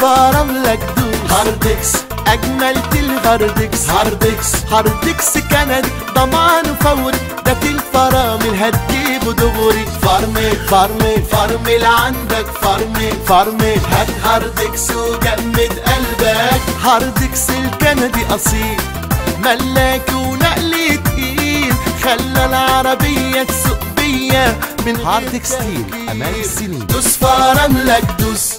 فرملك دوس. هاردكس اجملت الهاردكس هاردكس هاردكس كندي ضمان فوري ده الفرامل هتجيبه دغري فرمل فرمل فرمل عندك فرمل فرمل هات هاردكس وجمد قلبك. هاردكس الكندي أصيل. ملاك ونقل تقيل. خلى العربية تسوق بيا. من هاردكس ستيل أمام السنين. دوس فارملك دوس.